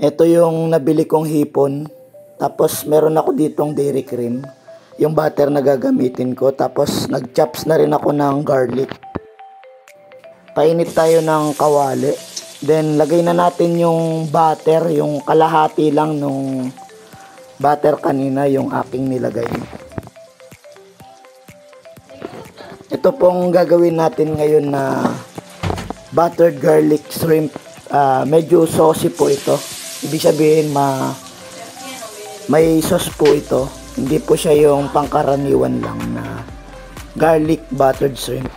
Ito yung nabili kong hipon. Tapos meron ako ditong dairy cream. Yung butter na gagamitin ko. Tapos nag-chops na rin ako ng garlic. Painit tayo ng kawali. Then lagay na natin yung butter, yung kalahati lang nung butter kanina yung aking nilagay. Ito pong gagawin natin ngayon na buttered garlic shrimp. Ah, medyo saucy po ito. Ibig sabihin ma may sauce po ito. Hindi po siya yung pangkaraniwan lang na garlic buttered shrimp.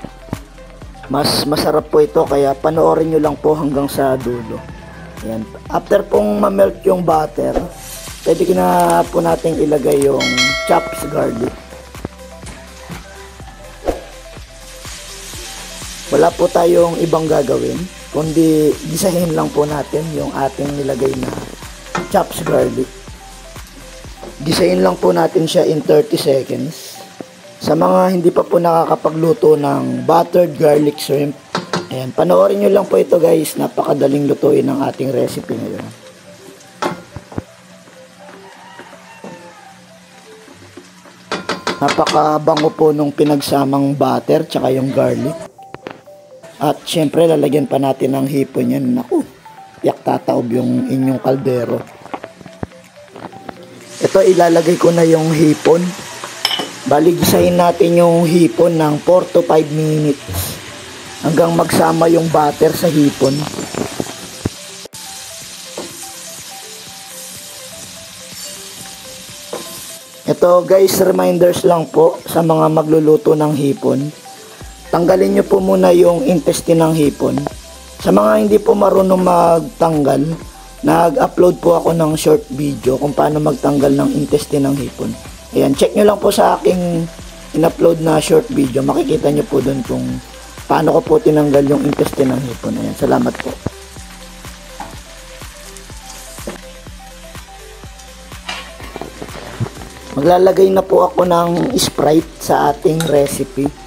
Mas masarap po ito kaya panoorin nyo lang po hanggang sa dulo. Ayan. After pong ma-melt yung butter, pwede na po natin ilagay yung chopped garlic. Wala po tayong ibang gagawin, kundi gisahin lang po natin yung ating nilagay na chopped garlic. Gisahin lang po natin siya in 30 seconds. Sa mga hindi pa po nakakapagluto ng buttered garlic shrimp, ayan, panoorin nyo lang po ito guys, napakadaling lutuin ng ating recipe ngayon. Napakabango po nung pinagsamang butter tsaka yung garlic. At syempre lalagyan pa natin ng hipon yan. Naku, yak tataob yung inyong kaldero. Ito ilalagay ko na yung hipon. Baligisahin natin yung hipon ng 4 to 5 minutes hanggang magsama yung butter sa hipon. Ito guys, reminders lang po sa mga magluluto ng hipon. Tanggalin nyo po muna yung intestine ng hipon. Sa mga hindi po marunong magtanggal, nag-upload po ako ng short video kung paano magtanggal ng intestine ng hipon. Ayan, check nyo lang po sa aking in-upload na short video. Makikita nyo po doon kung paano ko po tinanggal yung intestine ng hipon. Ayan, salamat po. Maglalagay na po ako ng Sprite sa ating recipe.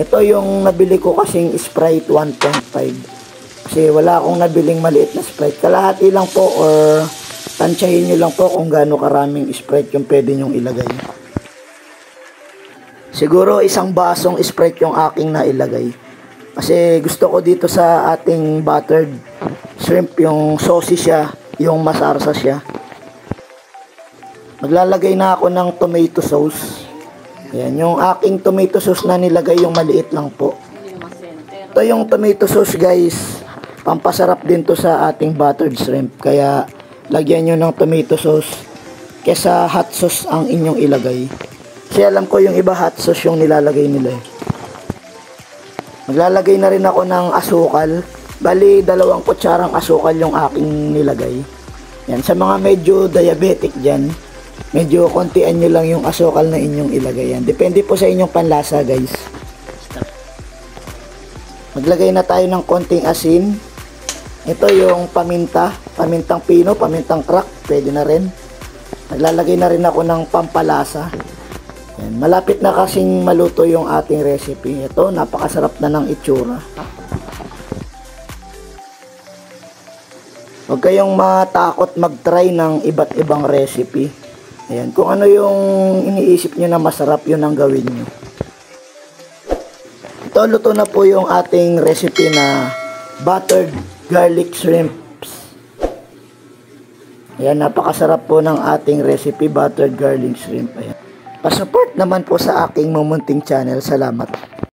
Ito yung nabili ko kasing Sprite 1.5. Kasi wala akong nabiling maliit na Sprite. Kalahati lang po or tansyahin nyo lang po kung gaano karaming Sprite yung pwede nyong ilagay. Siguro isang basong Sprite yung aking nailagay. Kasi gusto ko dito sa ating buttered shrimp yung saucy siya, yung masarsa siya. Maglalagay na ako ng tomato sauce. Ayan, yung aking tomato sauce na nilagay yung maliit lang po. Ito yung tomato sauce guys. Pampasarap din to sa ating buttered shrimp. Kaya lagyan nyo ng tomato sauce kesa hot sauce ang inyong ilagay. Kasi alam ko yung iba hot sauce yung nilalagay nila eh. Maglalagay na rin ako ng asukal. Bali, dalawang kutsarang asukal yung aking nilagay. Yan, sa mga medyo diabetic dyan, medyo kontian nyo lang yung asukal na inyong ilagay yan. Depende po sa inyong panlasa guys. Maglagay na tayo ng konting asin. Ito yung paminta, pamintang pino, pamintang crack, pwede na rin. Naglalagay na rin ako ng pampalasa. Yan. Malapit na kasing maluto yung ating recipe. Ito, napakasarap na ng itsura. Huwag kayong matakot mag-try ng iba't ibang recipe. Ayan, kung ano yung iniisip nyo na masarap, yun ang gawin nyo. Ito, luto na po yung ating recipe na buttered garlic shrimps. Ayan, napakasarap po ng ating recipe, buttered garlic shrimp. Ayan. Pasupport naman po sa aking mumunting channel. Salamat.